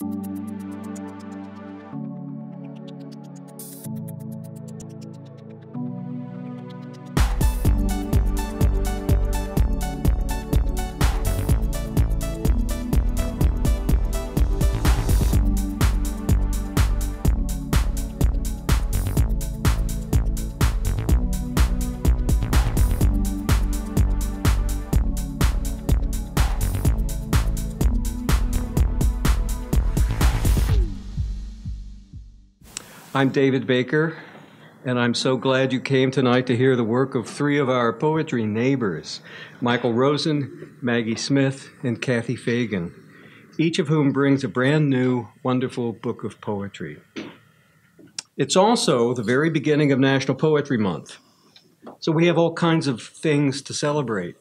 you I'm David Baker, and I'm so glad you came tonight to hear the work of three of our poetry neighbors Michael Rosen, Maggie Smith, and Kathy Fagan, each of whom brings a brand new, wonderful book of poetry. It's also the very beginning of National Poetry Month, so we have all kinds of things to celebrate.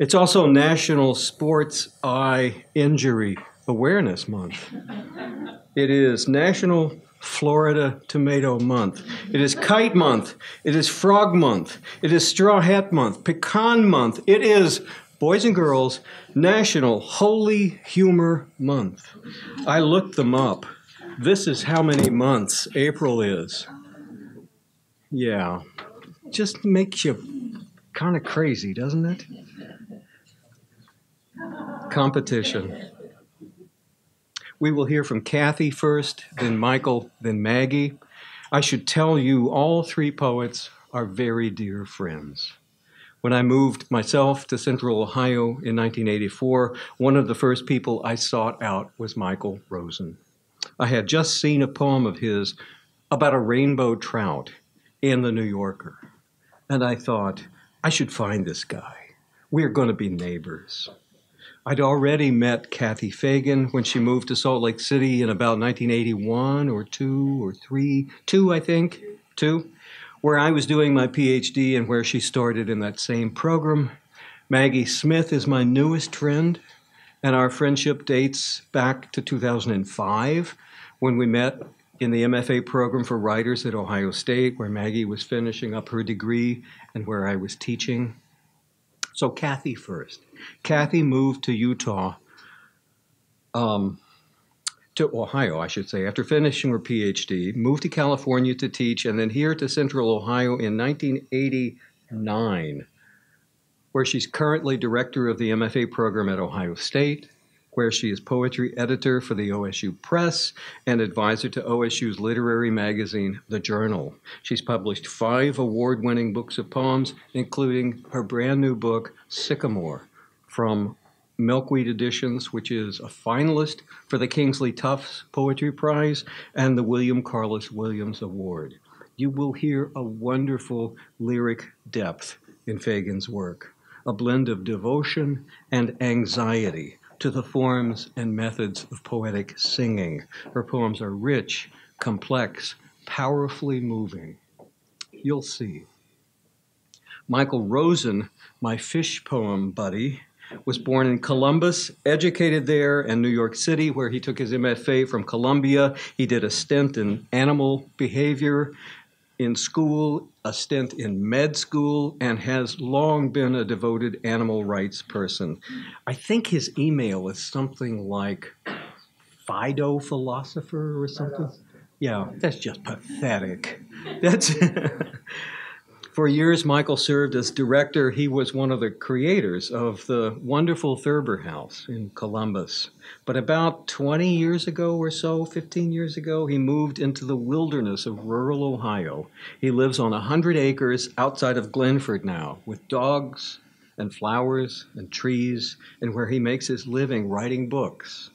It's also National Sports Eye Injury Awareness Month. It is National Florida Tomato Month. It is Kite Month. It is Frog Month. It is Straw Hat Month, Pecan Month. It is, boys and girls, National Holy Humor Month. I looked them up. This is how many months April is. Yeah, just makes you kind of crazy, doesn't it? Competition. We will hear from Kathy first, then Michael, then Maggie. I should tell you, all three poets are very dear friends. When I moved myself to Central Ohio in 1984, one of the first people I sought out was Michael Rosen. I had just seen a poem of his about a rainbow trout in the New Yorker, and I thought, I should find this guy. We are going to be neighbors. I'd already met Kathy Fagan when she moved to Salt Lake City in about 1981 or two or three, two, I think, two, where I was doing my PhD and where she started in that same program. Maggie Smith is my newest friend, and our friendship dates back to 2005 when we met in the MFA program for writers at Ohio State, where Maggie was finishing up her degree and where I was teaching. So, Kathy first. Kathy moved to Utah, um, to Ohio, I should say, after finishing her PhD, moved to California to teach, and then here to Central Ohio in 1989, where she's currently director of the MFA program at Ohio State, where she is poetry editor for the OSU Press and advisor to OSU's literary magazine, The Journal. She's published five award winning books of poems, including her brand new book, Sycamore from Milkweed Editions, which is a finalist for the Kingsley Tufts Poetry Prize and the William Carlos Williams Award. You will hear a wonderful lyric depth in Fagan's work, a blend of devotion and anxiety to the forms and methods of poetic singing. Her poems are rich, complex, powerfully moving. You'll see. Michael Rosen, my fish poem buddy, was born in Columbus, educated there in New York City, where he took his MFA from Columbia. He did a stint in animal behavior in school, a stint in med school, and has long been a devoted animal rights person. I think his email is something like Fido philosopher or something. Yeah, that's just pathetic. That's For years, Michael served as director. He was one of the creators of the wonderful Thurber House in Columbus. But about 20 years ago or so, 15 years ago, he moved into the wilderness of rural Ohio. He lives on 100 acres outside of Glenford now, with dogs and flowers and trees, and where he makes his living writing books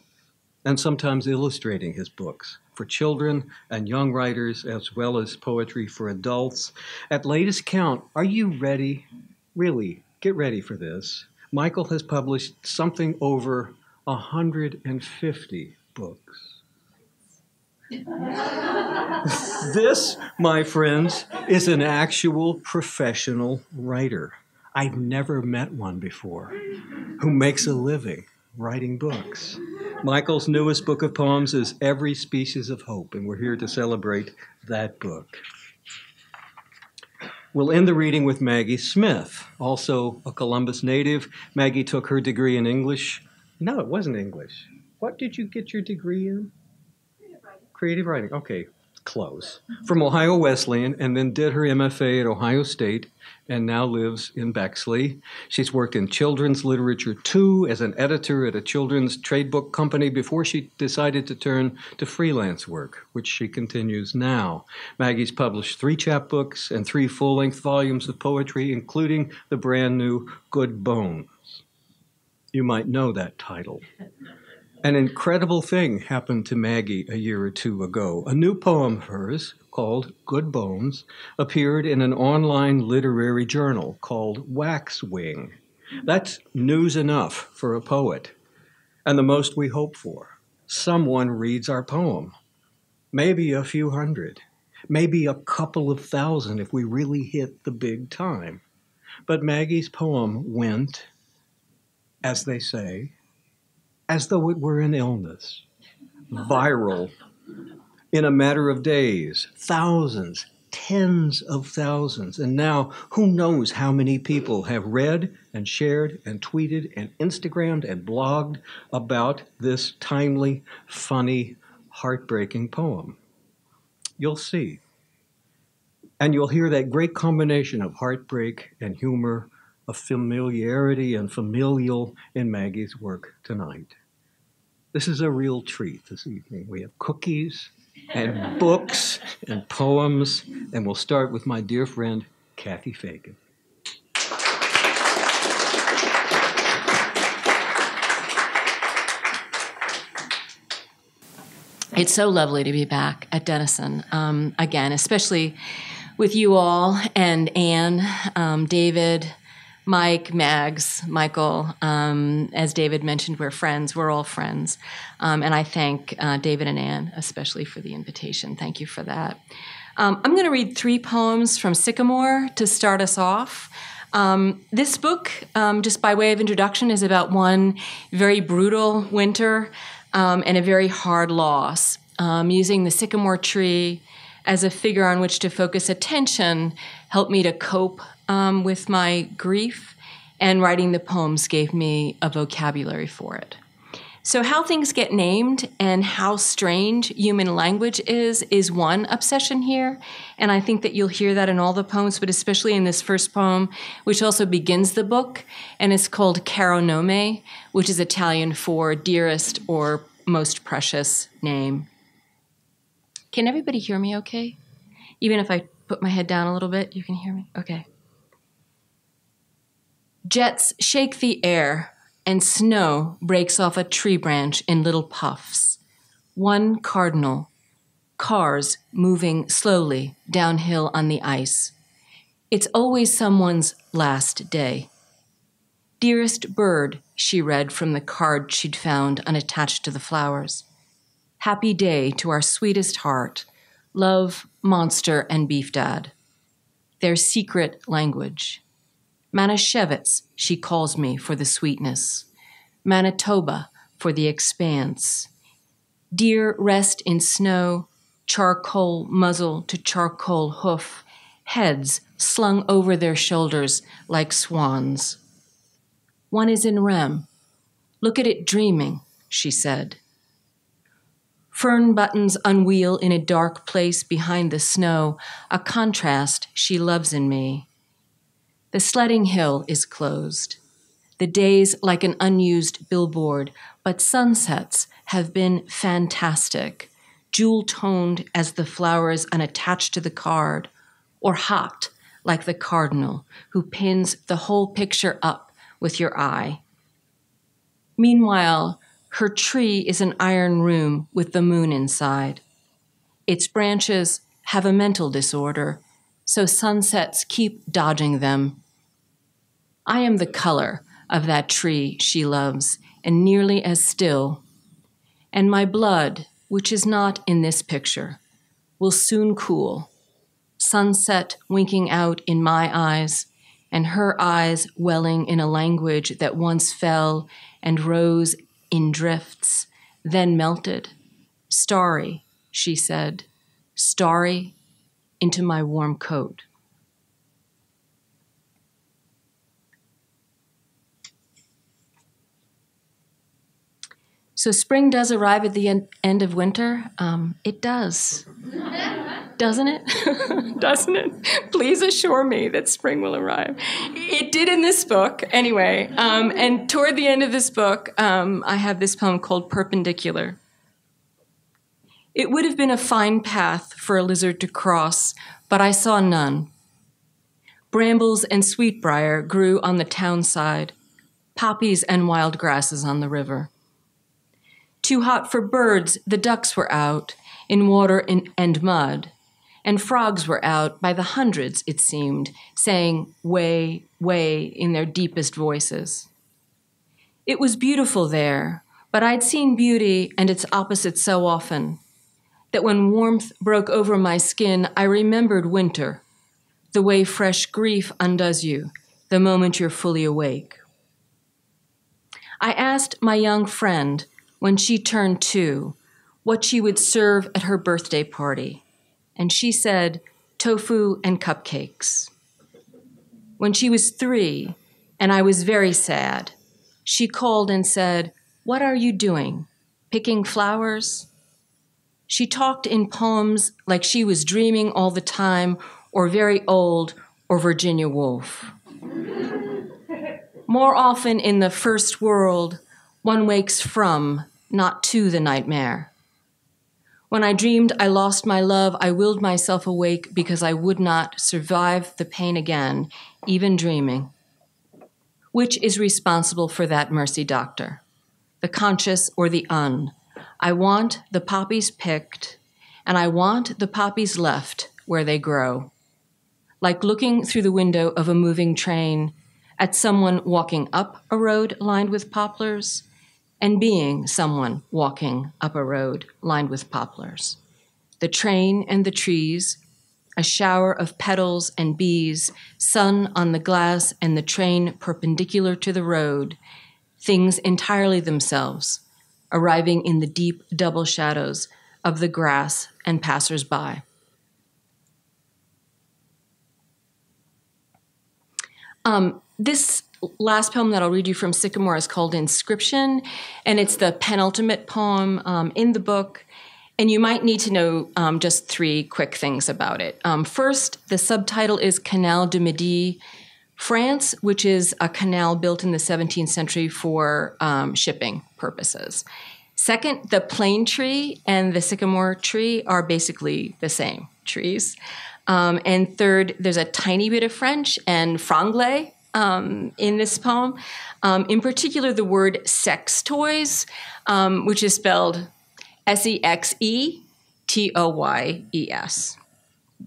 and sometimes illustrating his books for children and young writers, as well as poetry for adults. At latest count, are you ready? Really, get ready for this. Michael has published something over 150 books. this, my friends, is an actual professional writer. I've never met one before who makes a living writing books. Michael's newest book of poems is Every Species of Hope, and we're here to celebrate that book. We'll end the reading with Maggie Smith, also a Columbus native. Maggie took her degree in English No, it wasn't English. What did you get your degree in? Creative writing. Creative writing. Okay, close. From Ohio Wesleyan, and then did her MFA at Ohio State, and now lives in Bexley. She's worked in children's literature too, as an editor at a children's trade book company before she decided to turn to freelance work, which she continues now. Maggie's published three chapbooks and three full length volumes of poetry, including the brand new Good Bones. You might know that title. An incredible thing happened to Maggie a year or two ago. A new poem of hers, called Good Bones, appeared in an online literary journal called Waxwing. That's news enough for a poet, and the most we hope for. Someone reads our poem. Maybe a few hundred, maybe a couple of thousand if we really hit the big time. But Maggie's poem went, as they say, as though it were an illness, viral. In a matter of days, thousands, tens of thousands, and now who knows how many people have read and shared and tweeted and Instagrammed and blogged about this timely, funny, heartbreaking poem. You'll see. And you'll hear that great combination of heartbreak and humor, of familiarity and familial in Maggie's work tonight. This is a real treat this evening. We have cookies and books and poems, and we'll start with my dear friend, Kathy Fagan. It's so lovely to be back at Denison um, again, especially with you all and Anne, um, David, Mike, Mags, Michael. Um, as David mentioned, we're friends. We're all friends. Um, and I thank uh, David and Anne especially for the invitation. Thank you for that. Um, I'm going to read three poems from Sycamore to start us off. Um, this book, um, just by way of introduction, is about one very brutal winter um, and a very hard loss. using the sycamore tree as a figure on which to focus attention helped me to cope um, with my grief, and writing the poems gave me a vocabulary for it. So, how things get named and how strange human language is, is one obsession here. And I think that you'll hear that in all the poems, but especially in this first poem, which also begins the book, and it's called Caro Nome, which is Italian for dearest or most precious name. Can everybody hear me okay? Even if I put my head down a little bit, you can hear me? Okay. Jets shake the air, and snow breaks off a tree branch in little puffs. One cardinal, cars moving slowly downhill on the ice. It's always someone's last day. Dearest bird, she read from the card she'd found unattached to the flowers. Happy day to our sweetest heart. Love, monster, and beef dad. Their secret language. Manischewitz, she calls me for the sweetness. Manitoba for the expanse. Deer rest in snow, charcoal muzzle to charcoal hoof, heads slung over their shoulders like swans. One is in REM. Look at it dreaming, she said. Fern buttons unwheel in a dark place behind the snow, a contrast she loves in me. The sledding hill is closed. The days like an unused billboard, but sunsets have been fantastic, jewel toned as the flowers unattached to the card, or hot like the cardinal who pins the whole picture up with your eye. Meanwhile, her tree is an iron room with the moon inside. Its branches have a mental disorder, so sunsets keep dodging them I am the color of that tree she loves, and nearly as still. And my blood, which is not in this picture, will soon cool, sunset winking out in my eyes, and her eyes welling in a language that once fell and rose in drifts, then melted. Starry, she said, starry into my warm coat. So spring does arrive at the en- end of winter. Um, it does. Doesn't it? Doesn't it? Please assure me that spring will arrive. It did in this book, anyway. Um, and toward the end of this book, um, I have this poem called Perpendicular. It would have been a fine path for a lizard to cross, but I saw none. Brambles and sweetbrier grew on the town side, poppies and wild grasses on the river. Too hot for birds, the ducks were out in water and mud and frogs were out by the hundreds, it seemed, saying way, way in their deepest voices. It was beautiful there, but I'd seen beauty and its opposite so often that when warmth broke over my skin, I remembered winter, the way fresh grief undoes you the moment you're fully awake. I asked my young friend, when she turned two, what she would serve at her birthday party and she said, tofu and cupcakes. When she was three, and I was very sad, she called and said, What are you doing? Picking flowers? She talked in poems like she was dreaming all the time, or very old, or Virginia Woolf. More often in the first world, one wakes from, not to the nightmare. When I dreamed I lost my love, I willed myself awake because I would not survive the pain again, even dreaming. Which is responsible for that mercy doctor? The conscious or the un? I want the poppies picked, and I want the poppies left where they grow. Like looking through the window of a moving train at someone walking up a road lined with poplars and being someone walking up a road lined with poplars. The train and the trees, a shower of petals and bees, sun on the glass and the train perpendicular to the road, things entirely themselves, arriving in the deep double shadows of the grass and passers by. Um, this last poem that I'll read you from Sycamore is called Inscription, and it's the penultimate poem um, in the book. And you might need to know um, just three quick things about it. Um, first, the subtitle is Canal du Midi, France, which is a canal built in the 17th century for um, shipping purposes. Second, the plane tree and the sycamore tree are basically the same trees. Um, and third, there's a tiny bit of French and franglais, um, in this poem. Um, in particular, the word sex toys, um, which is spelled S E X E T O Y E S.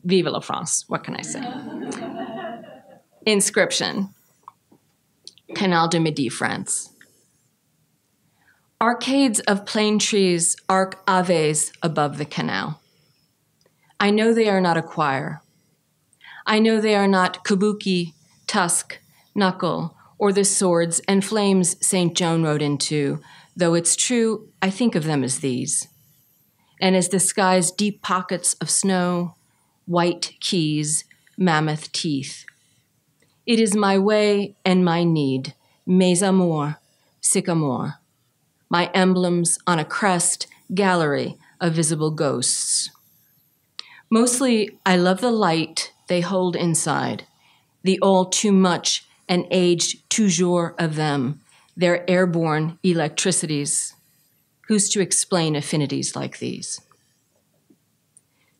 Vive la France, what can I say? Inscription Canal de Midi, France. Arcades of plane trees arc aves above the canal. I know they are not a choir. I know they are not kabuki, tusk, knuckle, or the swords and flames St. Joan rode into, though it's true, I think of them as these. And as the sky's deep pockets of snow, white keys, mammoth teeth. It is my way and my need, mes amours, sycamore, my emblems on a crest, gallery of visible ghosts. Mostly, I love the light they hold inside, the all too much and aged toujours of them, their airborne electricities. Who's to explain affinities like these?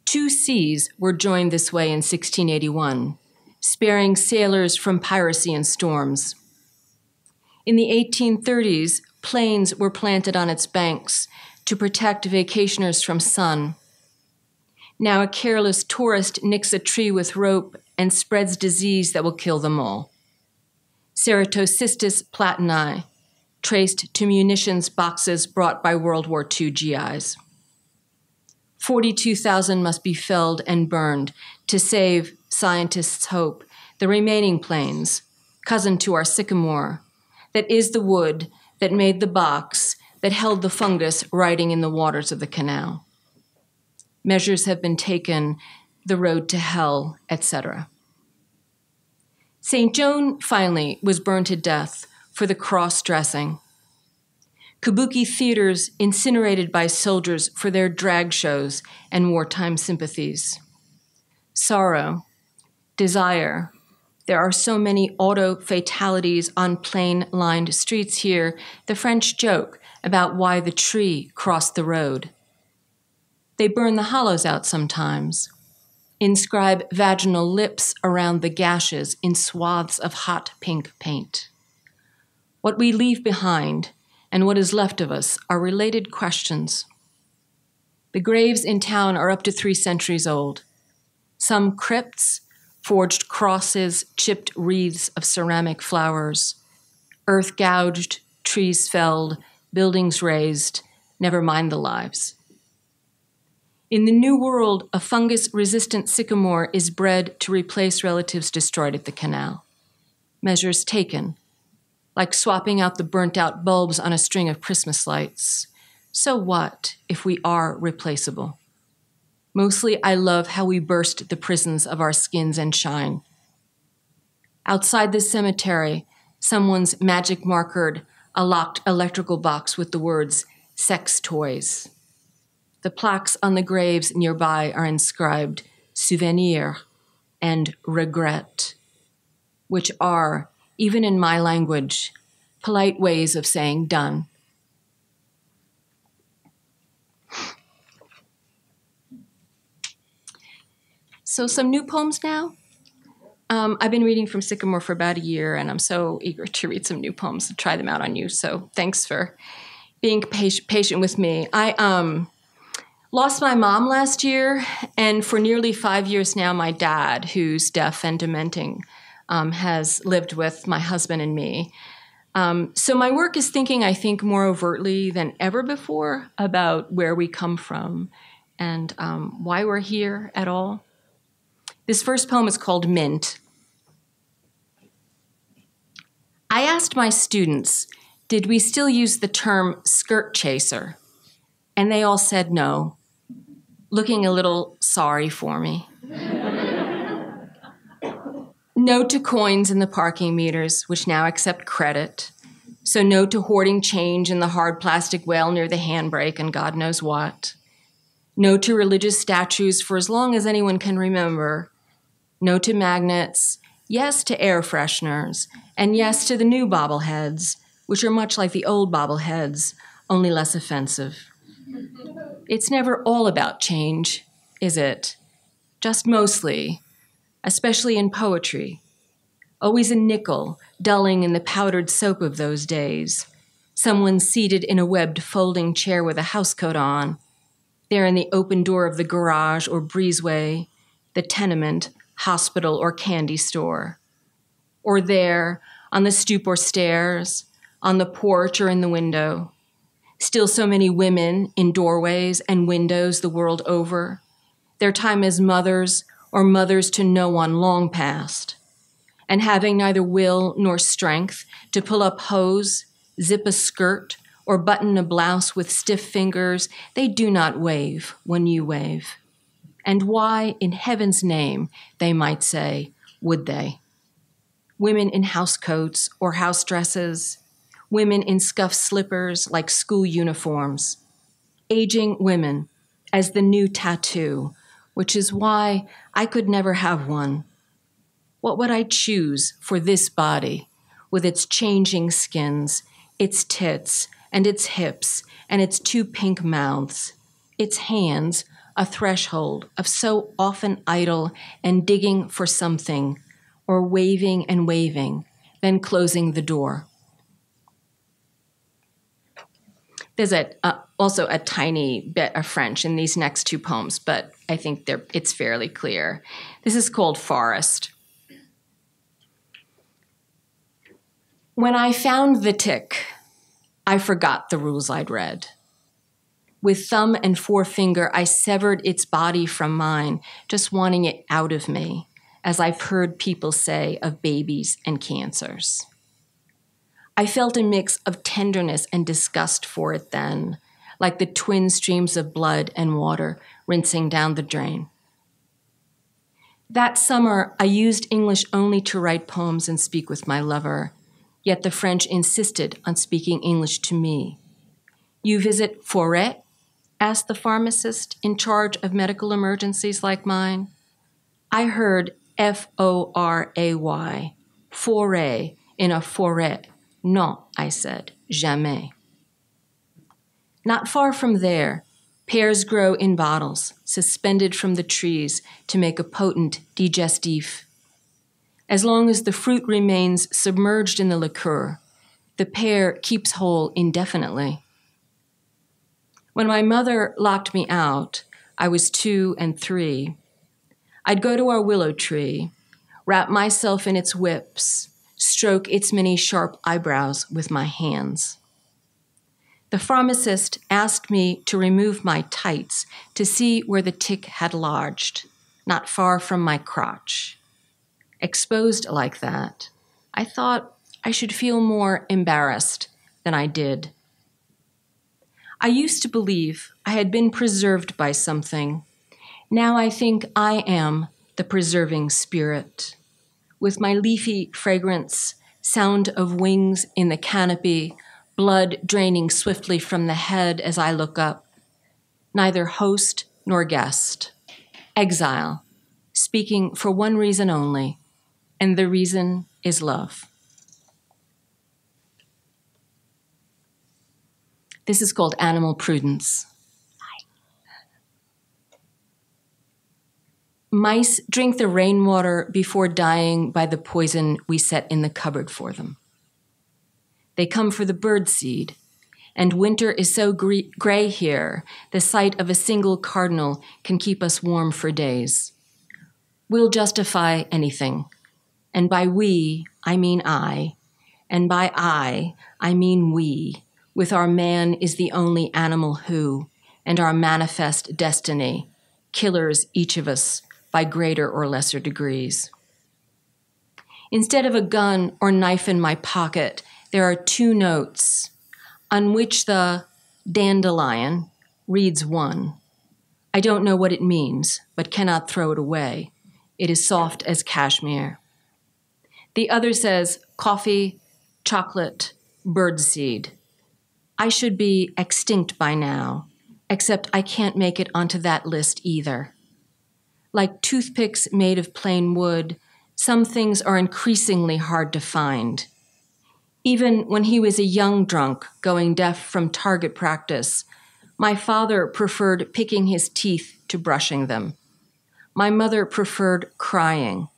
Two seas were joined this way in 1681, sparing sailors from piracy and storms. In the 1830s, planes were planted on its banks to protect vacationers from sun. Now, a careless tourist nicks a tree with rope and spreads disease that will kill them all. Ceratocystis platani, traced to munitions boxes brought by World War II GIs. 42,000 must be felled and burned to save, scientists hope, the remaining planes, cousin to our sycamore, that is the wood that made the box that held the fungus riding in the waters of the canal. Measures have been taken, the road to hell, etc. St. Joan finally was burned to death for the cross dressing. kabuki theaters incinerated by soldiers for their drag shows and wartime sympathies. Sorrow, desire. There are so many auto fatalities on plane lined streets here, the French joke about why the tree crossed the road. They burn the hollows out sometimes, inscribe vaginal lips around the gashes in swaths of hot pink paint. What we leave behind and what is left of us are related questions. The graves in town are up to three centuries old. Some crypts, forged crosses, chipped wreaths of ceramic flowers, earth gouged, trees felled, buildings razed, never mind the lives. In the New World, a fungus resistant sycamore is bred to replace relatives destroyed at the canal. Measures taken, like swapping out the burnt out bulbs on a string of Christmas lights. So what if we are replaceable? Mostly, I love how we burst the prisons of our skins and shine. Outside the cemetery, someone's magic markered a locked electrical box with the words sex toys. The plaques on the graves nearby are inscribed souvenir and regret, which are, even in my language, polite ways of saying done. So, some new poems now. Um, I've been reading from Sycamore for about a year, and I'm so eager to read some new poems and try them out on you. So, thanks for being patient with me. I um, Lost my mom last year, and for nearly five years now, my dad, who's deaf and dementing, um, has lived with my husband and me. Um, so my work is thinking, I think, more overtly than ever before about where we come from and um, why we're here at all. This first poem is called Mint. I asked my students, did we still use the term skirt chaser? And they all said no looking a little sorry for me. no to coins in the parking meters, which now accept credit. So, no to hoarding change in the hard plastic well near the handbrake and God knows what. No to religious statues for as long as anyone can remember. No to magnets. Yes to air fresheners. And yes to the new bobbleheads, which are much like the old bobbleheads, only less offensive. It's never all about change, is it? Just mostly, especially in poetry. Always a nickel, dulling in the powdered soap of those days. Someone seated in a webbed folding chair with a housecoat on. There in the open door of the garage or breezeway, the tenement, hospital, or candy store. Or there, on the stoop or stairs, on the porch or in the window Still, so many women in doorways and windows the world over. Their time as mothers or mothers to no one long past. And having neither will nor strength to pull up hose, zip a skirt, or button a blouse with stiff fingers, they do not wave when you wave. And why, in heaven's name, they might say, would they? Women in house coats or house dresses, women in scuffed slippers like school uniforms, aging women as the new tattoo, which is why I could never have one. What would I choose for this body with its changing skins, its tits, and its hips, and its two pink mouths, its hands, a threshold of so often idle and digging for something, or waving and waving, then closing the door? There's a uh, also a tiny bit of French in these next two poems, but I think it's fairly clear. This is called Forest. When I found the tick, I forgot the rules I'd read. With thumb and forefinger, I severed its body from mine, just wanting it out of me, as I've heard people say of babies and cancers. I felt a mix of tenderness and disgust for it then, like the twin streams of blood and water rinsing down the drain. That summer, I used English only to write poems and speak with my lover, yet the French insisted on speaking English to me. You visit Foray? asked the pharmacist in charge of medical emergencies like mine. I heard F O R A Y, foray, in a forêt. Non, I said, jamais. Not far from there, pears grow in bottles, suspended from the trees to make a potent digestif. As long as the fruit remains submerged in the liqueur, the pear keeps whole indefinitely. When my mother locked me out, I was two and three. I'd go to our willow tree, wrap myself in its whips, stroke its many sharp eyebrows with my hands. The pharmacist asked me to remove my tights to see where the tick had lodged, not far from my crotch. Exposed like that, I thought I should feel more embarrassed than I did. I used to believe I had been preserved by something now I think I am the preserving spirit. With my leafy fragrance, sound of wings in the canopy, blood draining swiftly from the head as I look up. Neither host nor guest. Exile, speaking for one reason only, and the reason is love. This is called animal prudence. Mice drink the rainwater before dying by the poison we set in the cupboard for them. They come for the bird seed, and winter is so gray here, the sight of a single cardinal can keep us warm for days. We'll justify anything, and by we, I mean I, and by I, I mean we, with our man is the only animal who, and our manifest destiny, killers each of us by greater or lesser degrees. Instead of a gun or knife in my pocket, there are two notes on which the dandelion reads one. I don't know what it means, but cannot throw it away. It is soft as cashmere. The other says coffee, chocolate, birdseed. I should be extinct by now, except I can't make it onto that list either. Like toothpicks made of plain wood, some things are increasingly hard to find. Even when he was a young drunk going deaf from target practice, my father preferred picking his teeth to brushing them. My mother preferred crying.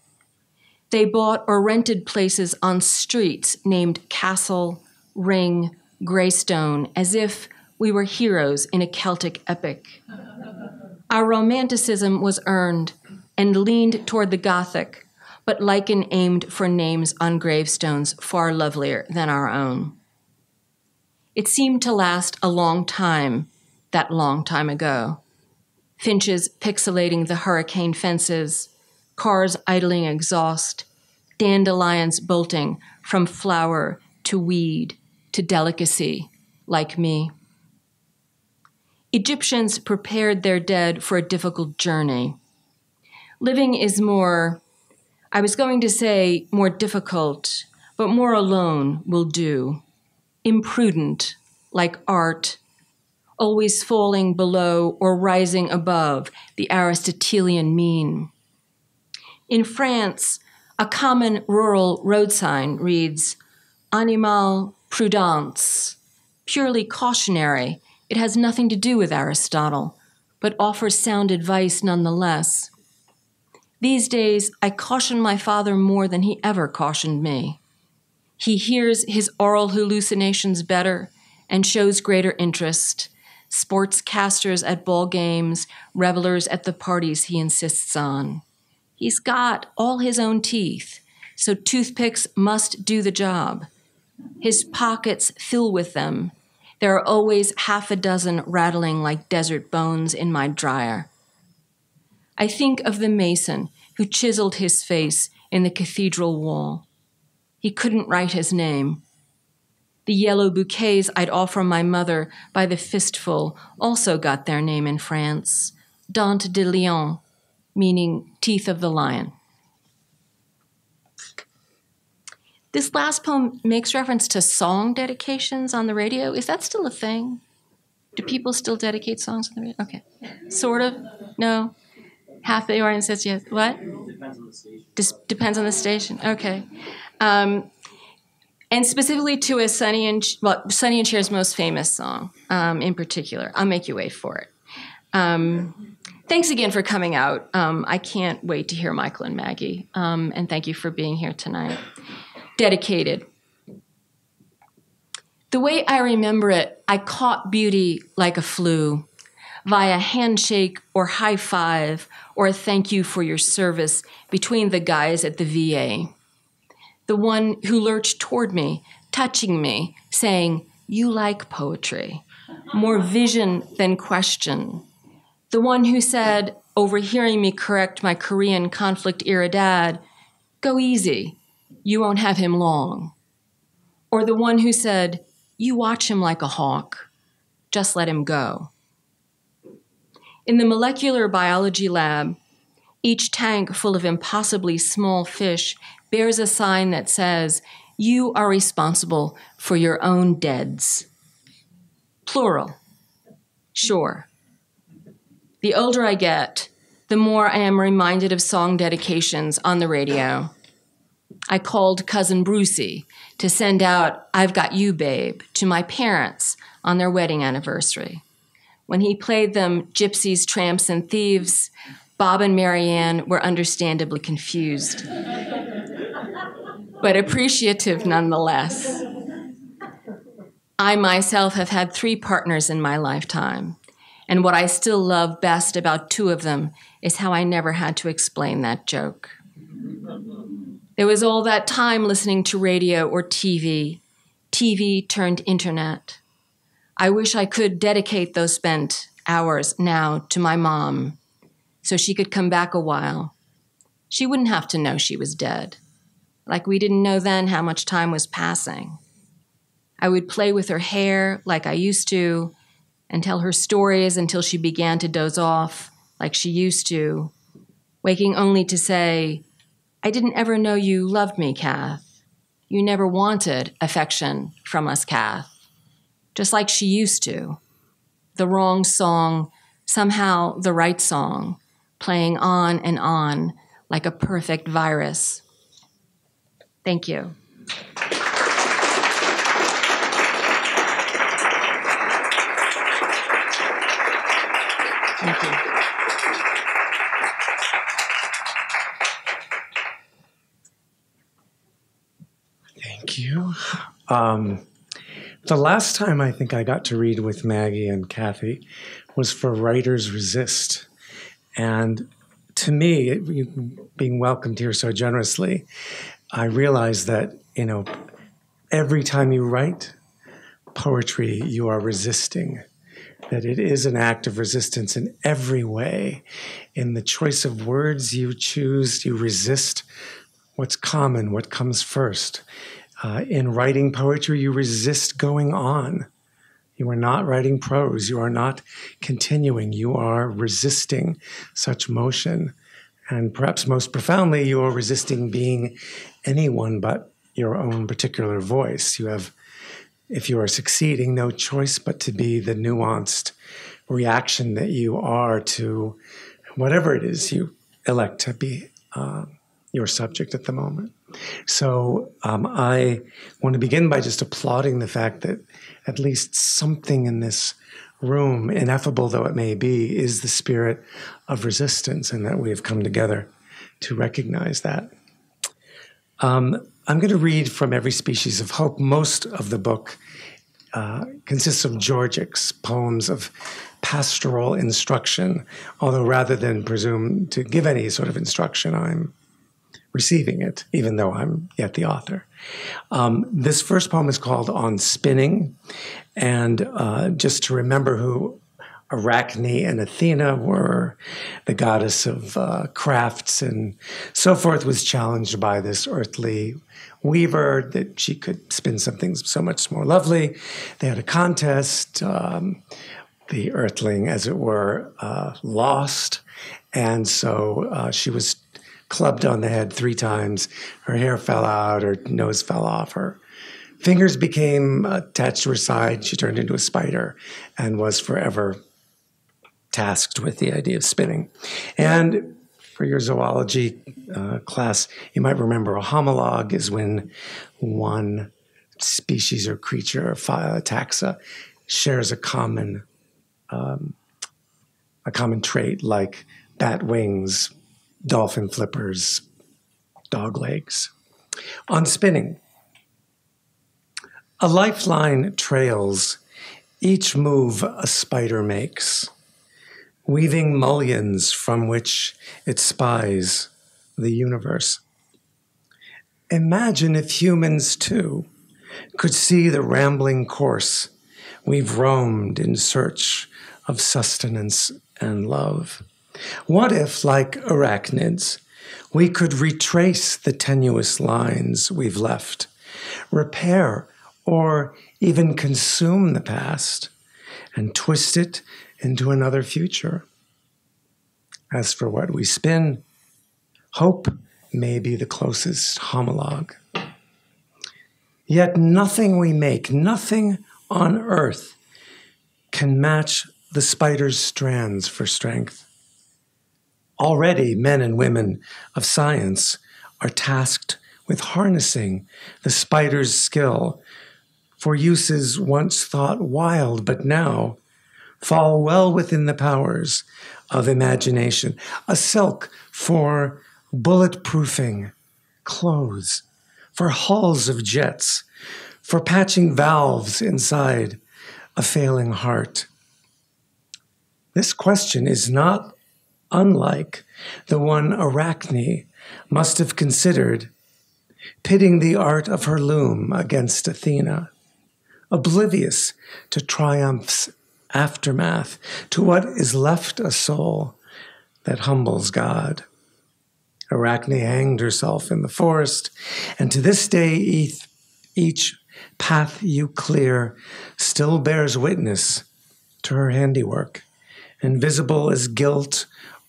They bought or rented places on streets named Castle, Ring, Greystone, as if we were heroes in a Celtic epic. Our romanticism was earned and leaned toward the Gothic, but lichen aimed for names on gravestones far lovelier than our own. It seemed to last a long time, that long time ago. Finches pixelating the hurricane fences, cars idling exhaust, dandelions bolting from flower to weed to delicacy, like me. Egyptians prepared their dead for a difficult journey. Living is more, I was going to say more difficult, but more alone will do. Imprudent, like art, always falling below or rising above the Aristotelian mean. In France, a common rural road sign reads Animal prudence, purely cautionary it has nothing to do with Aristotle, but offers sound advice nonetheless. These days, I caution my father more than he ever cautioned me. He hears his oral hallucinations better and shows greater interest. Sportscasters at ball games, revelers at the parties he insists on. He's got all his own teeth, so toothpicks must do the job. His pockets fill with them, there are always half a dozen rattling like desert bones in my dryer. I think of the mason who chiseled his face in the cathedral wall. He couldn't write his name. The yellow bouquets I'd offer my mother by the fistful also got their name in France Dent de Lion, meaning teeth of the lion. This last poem makes reference to song dedications on the radio. Is that still a thing? Do people still dedicate songs on the radio? Okay. Sort of? No? Half the audience says yes. What? Depends on the station. Depends on the station. Okay. Um, and specifically to a Sonny and well, Sonny and Cher's most famous song, um, in particular. I'll make you wait for it. Um, thanks again for coming out. Um, I can't wait to hear Michael and Maggie. Um, and thank you for being here tonight. Dedicated. The way I remember it, I caught beauty like a flu via handshake or high five or a thank you for your service between the guys at the VA. The one who lurched toward me, touching me, saying, You like poetry. More vision than question. The one who said, overhearing me correct my Korean conflict era dad, Go easy, you won't have him long. Or the one who said, You watch him like a hawk, just let him go. In the molecular biology lab, each tank full of impossibly small fish bears a sign that says, You are responsible for your own deads. Plural. Sure. The older I get, the more I am reminded of song dedications on the radio. I called cousin Brucie to send out I've Got You, Babe to my parents on their wedding anniversary. When he played them gypsies, tramps, and thieves, Bob and Marianne were understandably confused, but appreciative nonetheless. I myself have had three partners in my lifetime, and what I still love best about two of them is how I never had to explain that joke. There was all that time listening to radio or TV. TV turned internet. I wish I could dedicate those spent hours now to my mom so she could come back a while. She wouldn't have to know she was dead, like we didn't know then how much time was passing. I would play with her hair like I used to and tell her stories until she began to doze off like she used to, waking only to say, I didn't ever know you loved me, Kath. You never wanted affection from us, Kath just like she used to. The wrong song, somehow the right song, playing on and on like a perfect virus. Thank you. Um, the last time I think I got to read with Maggie and Kathy was for Writers Resist. And to me, being welcomed here so generously, I realized that, you know, every time you write poetry, you are resisting. That it is an act of resistance in every way. In the choice of words you choose, you resist what's common, what comes first. Uh, in writing poetry, you resist going on. You are not writing prose. You are not continuing. You are resisting such motion. And perhaps most profoundly, you are resisting being anyone but your own particular voice. You have, if you are succeeding, no choice but to be the nuanced reaction that you are to whatever it is you elect to be uh, your subject at the moment. So um, I want to begin by just applauding the fact that at least something in this room, ineffable though it may be, is the spirit of resistance, and that we have come together to recognize that. Um, I'm going to read from Every Species of Hope. Most of the book uh, consists of Georgics, poems of pastoral instruction, although rather than presume to give any sort of instruction, I'm receiving it, even though I'm yet the author. Um, this first poem is called On Spinning. And uh, just to remember who Arachne and Athena were, the goddess of uh, crafts and so forth, was challenged by this earthly weaver that she could spin something so much more lovely. They had a contest. Um, the earthling, as it were, uh, lost. And so uh, she was clubbed on the head three times. Her hair fell out, her nose fell off, her fingers became attached to her side. She turned into a spider and was forever tasked with the idea of spinning. And for your zoology uh, class, you might remember a homologue is when one species or creature or taxa shares a common um, a common trait like bat wings, dolphin flippers, dog legs. On spinning, a lifeline trails each move a spider makes, weaving mullions from which it spies the universe. Imagine if humans too could see the rambling course we've roamed in search of sustenance and love. What if, like arachnids, we could retrace the tenuous lines we've left, repair or even consume the past, and twist it into another future? As for what we spin, hope may be the closest homologue. Yet nothing we make, nothing on earth can match the spider's strands for strength. Already, men and women of science are tasked with harnessing the spider's skill for uses once thought wild, but now fall well within the powers of imagination. A silk for bulletproofing clothes, for hulls of jets, for patching valves inside a failing heart. This question is not unlike the one Arachne must have considered, pitting the art of her loom against Athena, oblivious to triumph's aftermath, to what is left a soul that humbles God. Arachne hanged herself in the forest, and to this day, each path you clear still bears witness to her handiwork, invisible as guilt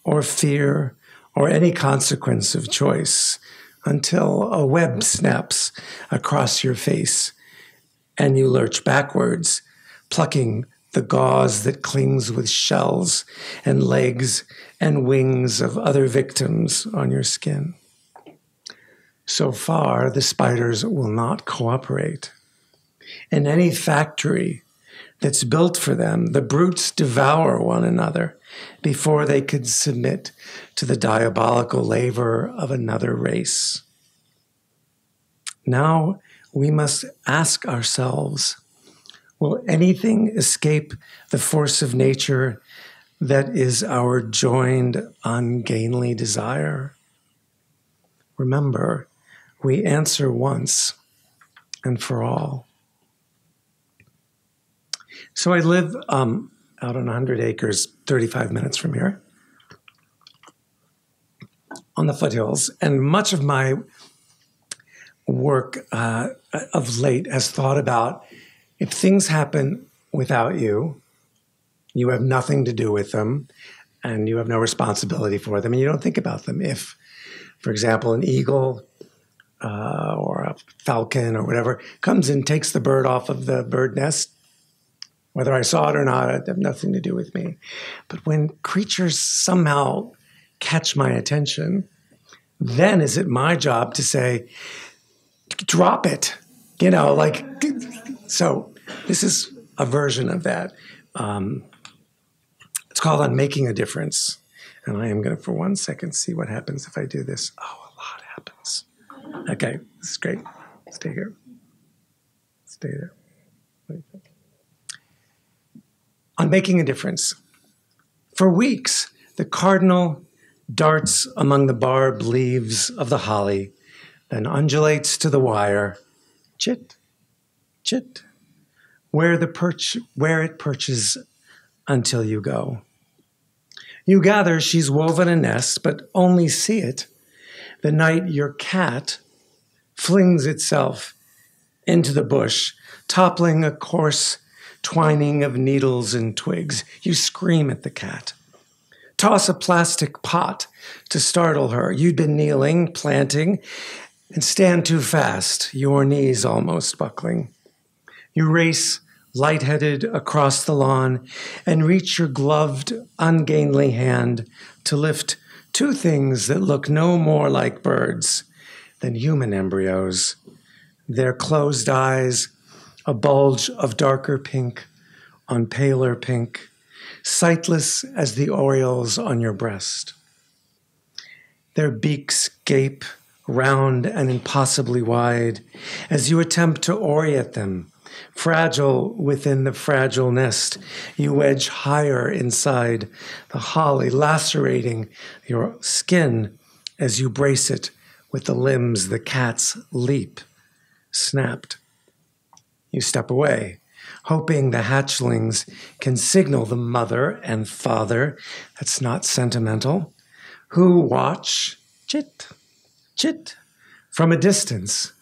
or fear or any consequence of choice, until a web snaps across your face and you lurch backwards, plucking the gauze that clings with shells and legs and wings of other victims on your skin. So far, the spiders will not cooperate. In any factory that's built for them, the brutes devour one another before they could submit to the diabolical labor of another race. Now we must ask ourselves will anything escape the force of nature that is our joined ungainly desire? Remember, we answer once and for all. So I live um, out on 100 acres, 35 minutes from here, on the foothills, and much of my work uh, of late has thought about if things happen without you, you have nothing to do with them, and you have no responsibility for them, and you don't think about them. If, for example, an eagle uh, or a falcon or whatever comes and takes the bird off of the bird nest, whether I saw it or not, it had nothing to do with me. But when creatures somehow catch my attention, then is it my job to say, drop it? You know, like, so this is a version of that. Um, it's called On Making a Difference. And I am going to, for one second, see what happens if I do this. Oh, a lot happens. Okay, this is great. Stay here. Stay there. On making a difference. For weeks, the cardinal darts among the barbed leaves of the holly, then undulates to the wire, chit, chit, where the perch where it perches until you go. You gather she's woven a nest, but only see it the night your cat flings itself into the bush, toppling a coarse twining of needles and twigs. You scream at the cat. Toss a plastic pot to startle her. You'd been kneeling, planting, and stand too fast, your knees almost buckling. You race lightheaded across the lawn and reach your gloved, ungainly hand to lift two things that look no more like birds than human embryos. Their closed eyes, a bulge of darker pink on paler pink, sightless as the areolas on your breast. Their beaks gape round and impossibly wide as you attempt to orient them Fragile within the fragile nest, you wedge higher inside the holly, lacerating your skin as you brace it with the limbs the cat's leap snapped. You step away, hoping the hatchlings can signal the mother and father that's not sentimental, who watch chit, chit from a distance,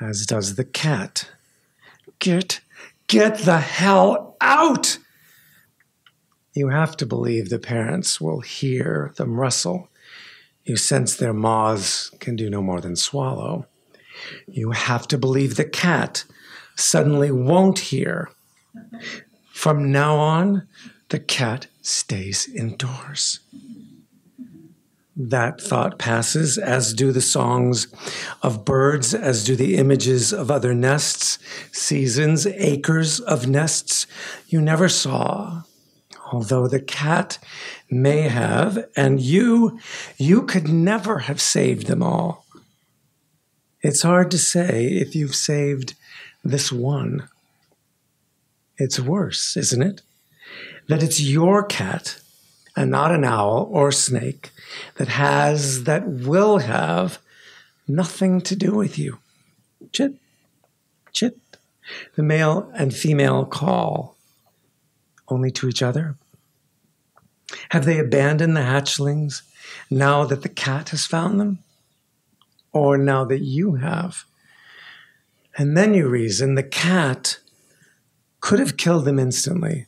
as does the cat Get, get the hell out! You have to believe the parents will hear them rustle. You sense their maws can do no more than swallow. You have to believe the cat suddenly won't hear. From now on, the cat stays indoors. That thought passes, as do the songs of birds, as do the images of other nests, seasons, acres of nests you never saw. Although the cat may have, and you, you could never have saved them all. It's hard to say if you've saved this one. It's worse, isn't it? That it's your cat and not an owl or snake that has, that will have nothing to do with you. Chit, chit. The male and female call only to each other. Have they abandoned the hatchlings now that the cat has found them? Or now that you have? And then you reason the cat could have killed them instantly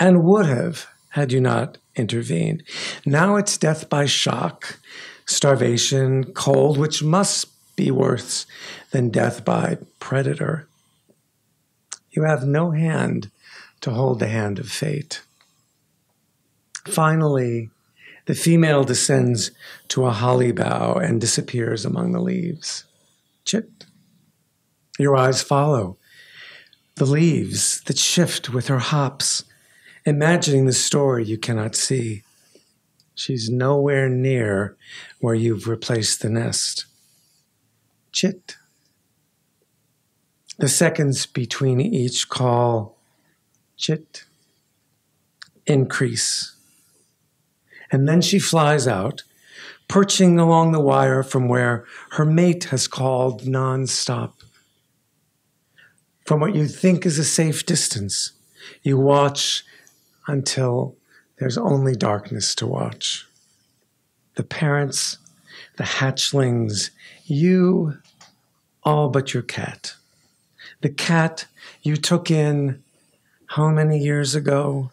and would have had you not intervened. Now it's death by shock, starvation, cold, which must be worse than death by predator. You have no hand to hold the hand of fate. Finally, the female descends to a holly bough and disappears among the leaves. Chit. Your eyes follow the leaves that shift with her hops imagining the story you cannot see. She's nowhere near where you've replaced the nest. Chit. The seconds between each call, chit, increase. And then she flies out, perching along the wire from where her mate has called nonstop. From what you think is a safe distance, you watch until there's only darkness to watch. The parents, the hatchlings, you, all but your cat. The cat you took in how many years ago,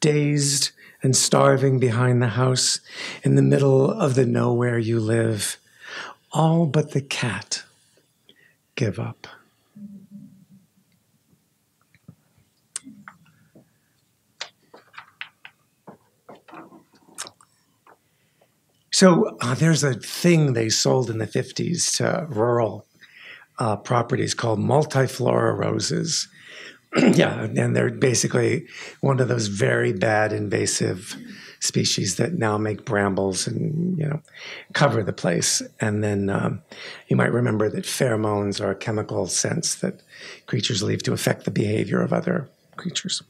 dazed and starving behind the house in the middle of the nowhere you live. All but the cat give up. So uh, there's a thing they sold in the 50s to rural uh, properties called multiflora roses. yeah, and they're basically one of those very bad invasive species that now make brambles and you know cover the place. And then um, you might remember that pheromones are chemical scents that creatures leave to affect the behavior of other creatures.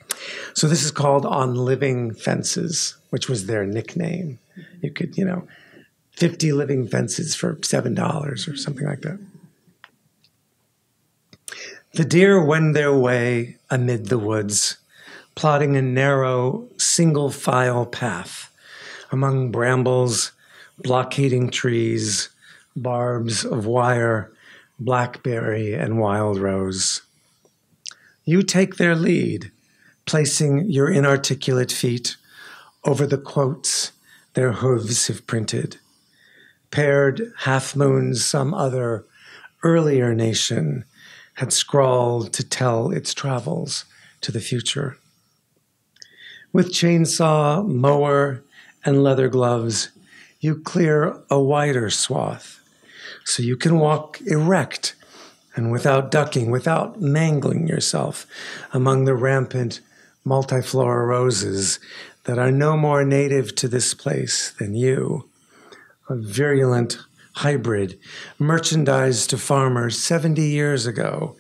So this is called on living fences, which was their nickname. You could, you know, 50 living fences for $7 or something like that. The deer wend their way amid the woods, plodding a narrow, single file path among brambles, blockading trees, barbs of wire, blackberry, and wild rose. You take their lead, placing your inarticulate feet over the quotes their hooves have printed paired half moons some other earlier nation had scrawled to tell its travels to the future. With chainsaw, mower, and leather gloves, you clear a wider swath so you can walk erect and without ducking, without mangling yourself among the rampant multiflora roses that are no more native to this place than you. A virulent hybrid merchandised to farmers 70 years ago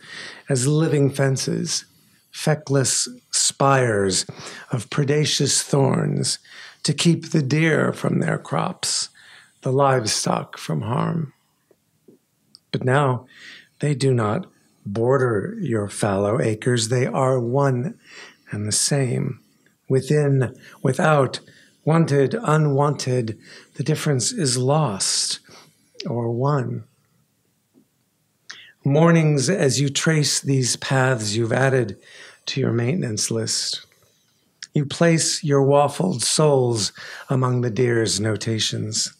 as living fences, feckless spires of predaceous thorns to keep the deer from their crops, the livestock from harm. But now they do not border your fallow acres, they are one and the same. Within, without, wanted, unwanted, the difference is lost or won. Mornings as you trace these paths you've added to your maintenance list. You place your waffled soles among the deer's notations.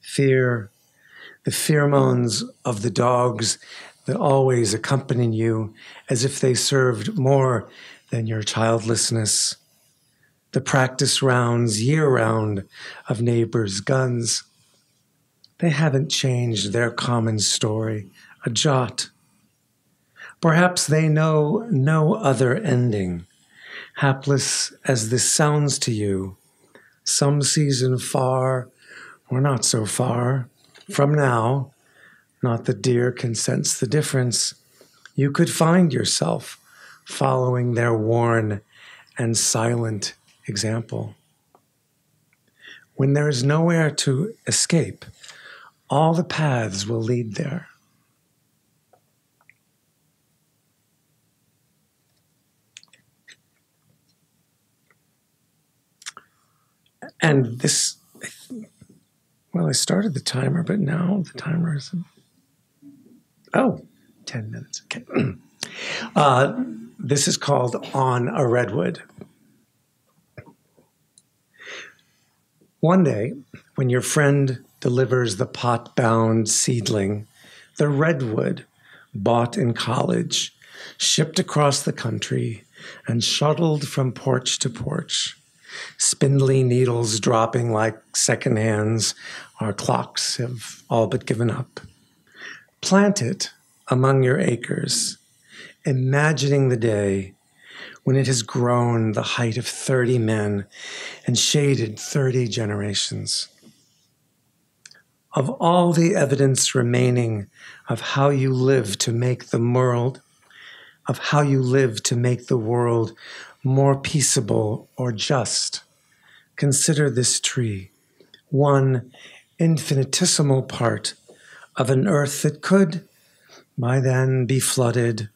Fear, the pheromones of the dogs that always accompany you as if they served more than your childlessness. The practice rounds year round of neighbors' guns. They haven't changed their common story a jot. Perhaps they know no other ending. Hapless as this sounds to you, some season far or not so far from now, not the deer can sense the difference, you could find yourself following their worn and silent example. When there is nowhere to escape, all the paths will lead there. And this, well, I started the timer, but now the timer is, oh, 10 minutes. Okay. Uh, this is called On a Redwood. One day, when your friend delivers the pot bound seedling, the redwood bought in college, shipped across the country, and shuttled from porch to porch, spindly needles dropping like second hands, our clocks have all but given up. Plant it among your acres, imagining the day when it has grown the height of 30 men and shaded 30 generations. Of all the evidence remaining of how you live to make the world, of how you live to make the world more peaceable or just, consider this tree, one infinitesimal part of an earth that could, by then, be flooded,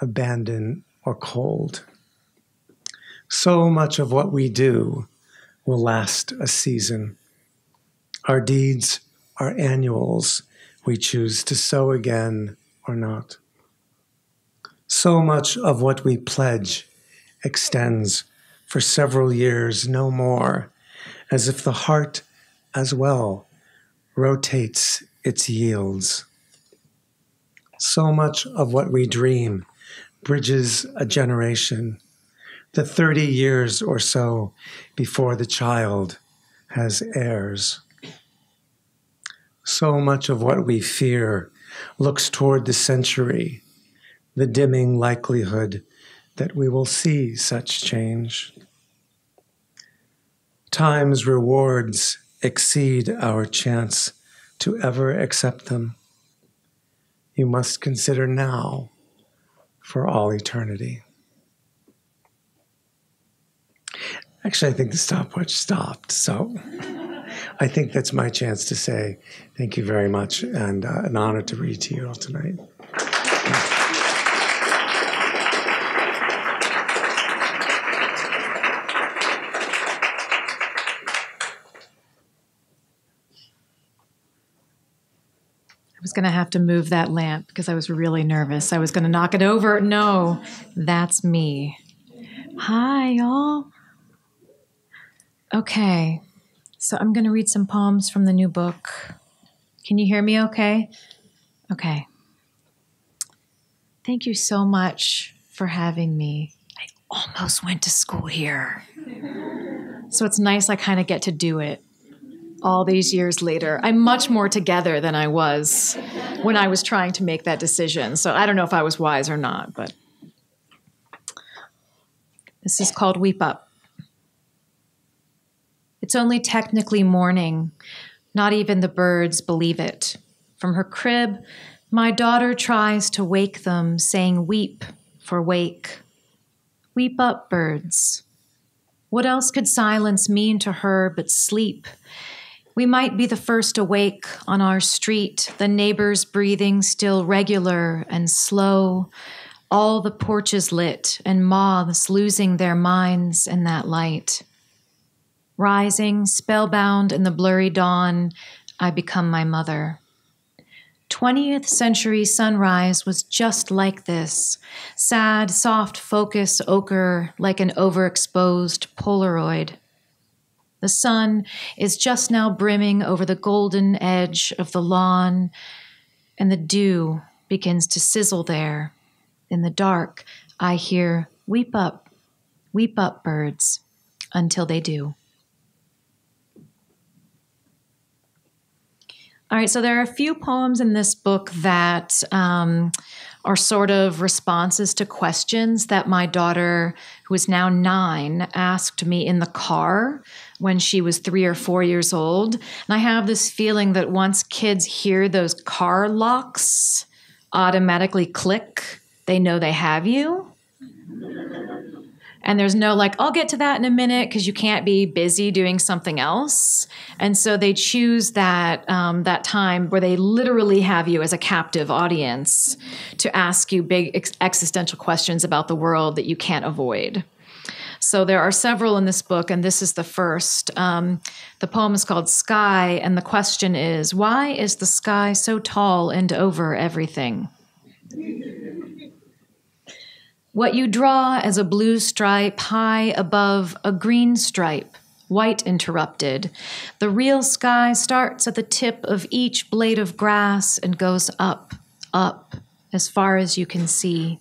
abandoned, or cold. So much of what we do will last a season. Our deeds are annuals we choose to sow again or not. So much of what we pledge extends for several years, no more, as if the heart as well rotates its yields. So much of what we dream bridges a generation, the 30 years or so before the child has heirs. So much of what we fear looks toward the century, the dimming likelihood that we will see such change. Time's rewards exceed our chance to ever accept them. You must consider now for all eternity. Actually, I think the stopwatch stopped. So I think that's my chance to say thank you very much and uh, an honor to read to you all tonight. Going to have to move that lamp because I was really nervous. I was going to knock it over. No, that's me. Hi, y'all. Okay. So I'm going to read some poems from the new book. Can you hear me okay? Okay. Thank you so much for having me. I almost went to school here. So it's nice I kind of get to do it all these years later. I'm much more together than I was when I was trying to make that decision. So I don't know if I was wise or not, but this is called Weep Up. It's only technically morning. Not even the birds believe it. From her crib, my daughter tries to wake them, saying, Weep for wake. Weep up, birds. What else could silence mean to her but sleep? We might be the first awake on our street, the neighbors breathing still regular and slow, all the porches lit and moths losing their minds in that light. Rising, spellbound in the blurry dawn, I become my mother. 20th century sunrise was just like this sad, soft focus ochre like an overexposed Polaroid. The sun is just now brimming over the golden edge of the lawn, and the dew begins to sizzle there. In the dark, I hear, Weep up, weep up, birds, until they do. All right, so there are a few poems in this book that um, are sort of responses to questions that my daughter, who is now nine, asked me in the car when she was three or four years old. And I have this feeling that once kids hear those car locks automatically click, they know they have you and there's no like i'll get to that in a minute because you can't be busy doing something else and so they choose that um, that time where they literally have you as a captive audience to ask you big ex- existential questions about the world that you can't avoid so there are several in this book, and this is the first. Um, the poem is called Sky, and the question is Why is the sky so tall and over everything? What you draw as a blue stripe high above a green stripe, white interrupted. The real sky starts at the tip of each blade of grass and goes up, up, as far as you can see.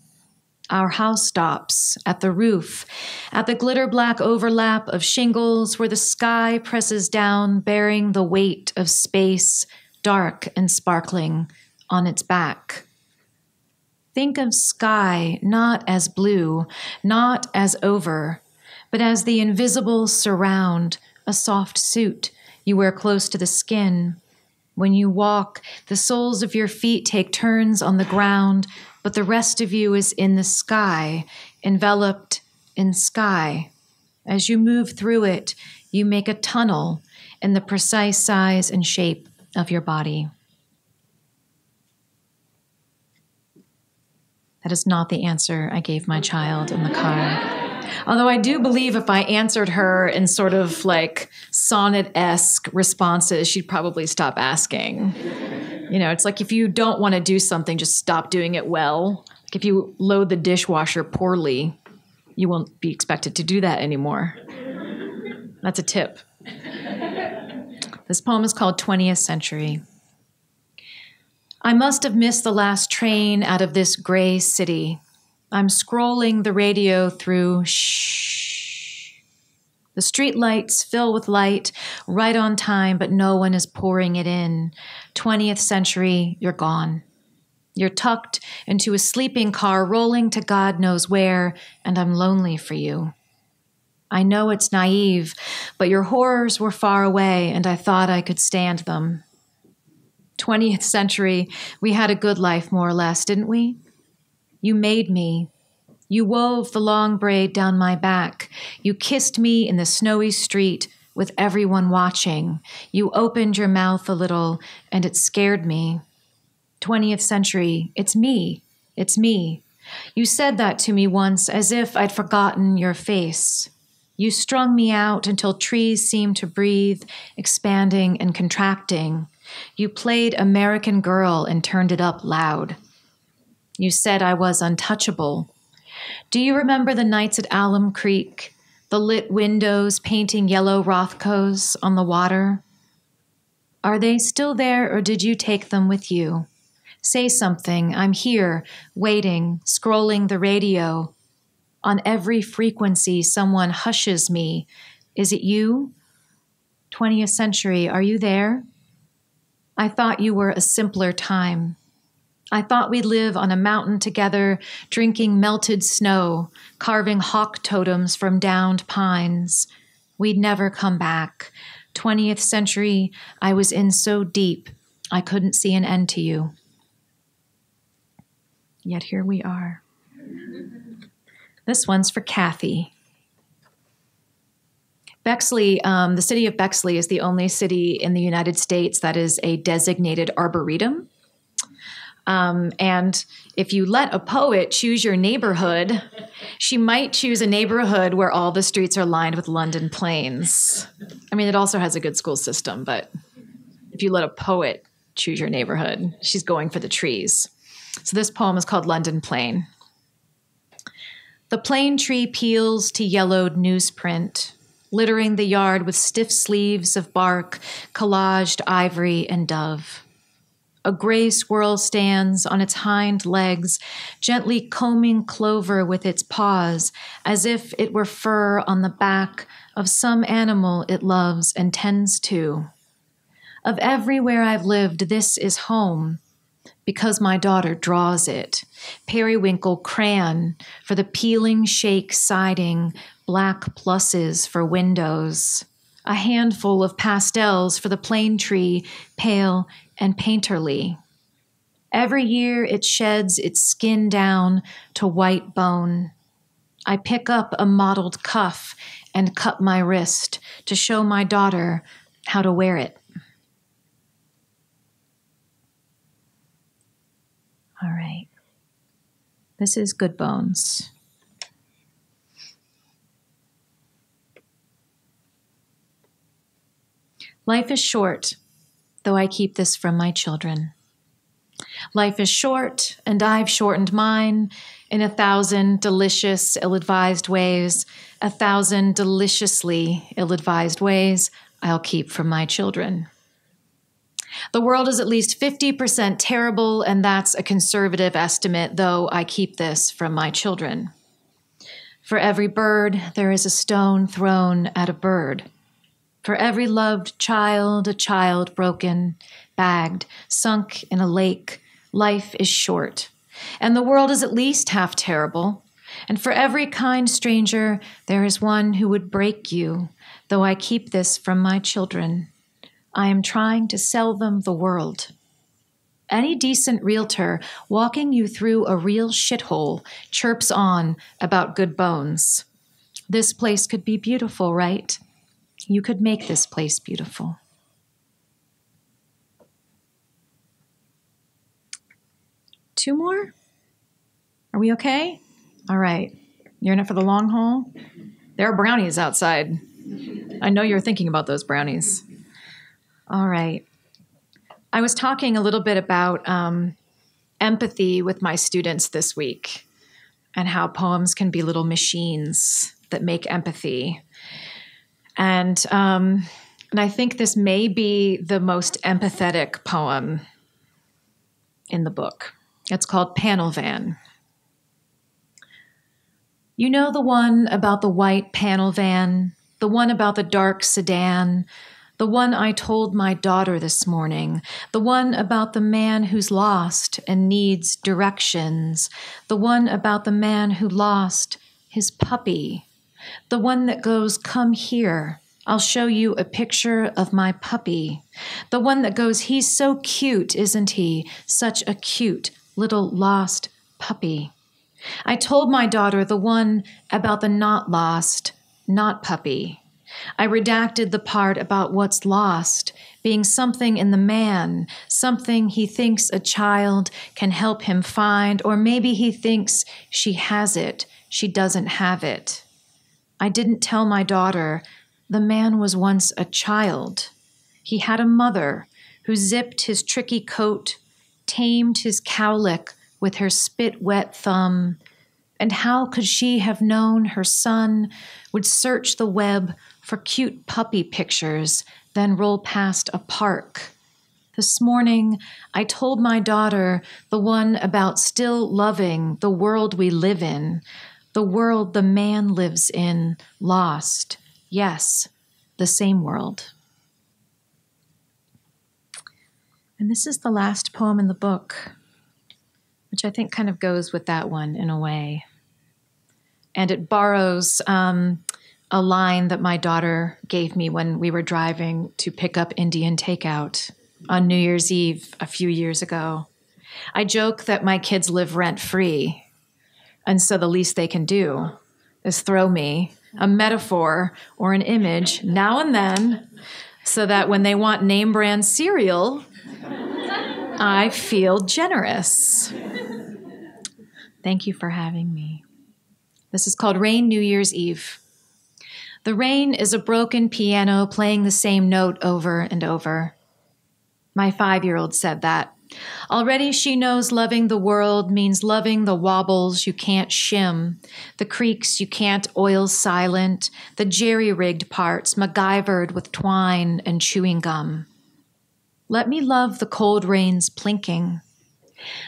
Our house stops at the roof, at the glitter black overlap of shingles where the sky presses down, bearing the weight of space, dark and sparkling, on its back. Think of sky not as blue, not as over, but as the invisible surround, a soft suit you wear close to the skin. When you walk, the soles of your feet take turns on the ground, but the rest of you is in the sky, enveloped in sky. As you move through it, you make a tunnel in the precise size and shape of your body. That is not the answer I gave my child in the car. Although I do believe if I answered her in sort of like sonnet esque responses, she'd probably stop asking. You know, it's like if you don't want to do something, just stop doing it well. Like if you load the dishwasher poorly, you won't be expected to do that anymore. That's a tip. This poem is called 20th Century. I must have missed the last train out of this gray city. I'm scrolling the radio through shh. The street lights fill with light, right on time, but no one is pouring it in. 20th century, you're gone. You're tucked into a sleeping car rolling to God knows where, and I'm lonely for you. I know it's naive, but your horrors were far away, and I thought I could stand them. 20th century, we had a good life, more or less, didn't we? You made me. You wove the long braid down my back. You kissed me in the snowy street with everyone watching. You opened your mouth a little, and it scared me. 20th century, it's me. It's me. You said that to me once as if I'd forgotten your face. You strung me out until trees seemed to breathe, expanding and contracting. You played American Girl and turned it up loud. You said I was untouchable. Do you remember the nights at Alum Creek, the lit windows painting yellow Rothkos on the water. Are they still there, or did you take them with you? Say something. I'm here, waiting, scrolling the radio. On every frequency, someone hushes me. Is it you? 20th century, are you there? I thought you were a simpler time. I thought we'd live on a mountain together, drinking melted snow, carving hawk totems from downed pines. We'd never come back. 20th century, I was in so deep, I couldn't see an end to you. Yet here we are. This one's for Kathy. Bexley, um, the city of Bexley is the only city in the United States that is a designated arboretum. Um, and if you let a poet choose your neighborhood, she might choose a neighborhood where all the streets are lined with London planes. I mean, it also has a good school system, but if you let a poet choose your neighborhood, she's going for the trees. So this poem is called London Plane. The plane tree peels to yellowed newsprint, littering the yard with stiff sleeves of bark, collaged ivory and dove. A gray squirrel stands on its hind legs, gently combing clover with its paws, as if it were fur on the back of some animal it loves and tends to. Of everywhere I've lived, this is home, because my daughter draws it. Periwinkle crayon for the peeling shake siding, black pluses for windows. A handful of pastels for the plane tree, pale and painterly. Every year it sheds its skin down to white bone. I pick up a mottled cuff and cut my wrist to show my daughter how to wear it. All right. This is Good Bones. Life is short though I keep this from my children. Life is short, and I've shortened mine in a thousand delicious, ill advised ways, a thousand deliciously ill advised ways I'll keep from my children. The world is at least 50% terrible, and that's a conservative estimate, though I keep this from my children. For every bird, there is a stone thrown at a bird. For every loved child, a child broken, bagged, sunk in a lake, life is short. And the world is at least half terrible. And for every kind stranger, there is one who would break you, though I keep this from my children. I am trying to sell them the world. Any decent realtor walking you through a real shithole chirps on about good bones. This place could be beautiful, right? You could make this place beautiful. Two more? Are we okay? All right. You're in it for the long haul? There are brownies outside. I know you're thinking about those brownies. All right. I was talking a little bit about um, empathy with my students this week and how poems can be little machines that make empathy. And um, and I think this may be the most empathetic poem in the book. It's called Panel Van. You know the one about the white panel van, the one about the dark sedan, the one I told my daughter this morning, the one about the man who's lost and needs directions, the one about the man who lost his puppy the one that goes, Come here. I'll show you a picture of my puppy. The one that goes, He's so cute, isn't he? Such a cute little lost puppy. I told my daughter the one about the not lost, not puppy. I redacted the part about what's lost, being something in the man, something he thinks a child can help him find, or maybe he thinks she has it, she doesn't have it. I didn't tell my daughter the man was once a child. He had a mother who zipped his tricky coat, tamed his cowlick with her spit wet thumb, And how could she have known her son would search the web for cute puppy pictures, then roll past a park? This morning, I told my daughter the one about still loving the world we live in, the world the man lives in, lost. Yes, the same world. And this is the last poem in the book, which I think kind of goes with that one in a way. And it borrows um, a line that my daughter gave me when we were driving to pick up Indian takeout on New Year's Eve a few years ago. I joke that my kids live rent free, and so the least they can do is throw me a metaphor or an image now and then so that when they want name brand cereal, I feel generous. Thank you for having me. This is called Rain New Year's Eve. The rain is a broken piano playing the same note over and over. My five year old said that. Already she knows loving the world means loving the wobbles you can't shim, the creaks you can't oil silent, the jerry rigged parts MacGyvered with twine and chewing gum. Let me love the cold rains plinking.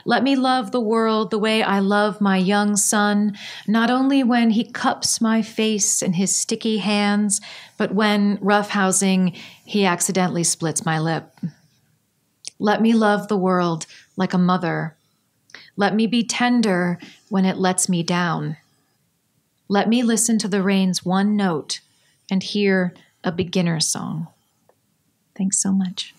Let me love the world the way I love my young son, not only when he cups my face in his sticky hands, but when, roughhousing, he accidentally splits my lip. Let me love the world like a mother. Let me be tender when it lets me down. Let me listen to the rain's one note and hear a beginner's song. Thanks so much.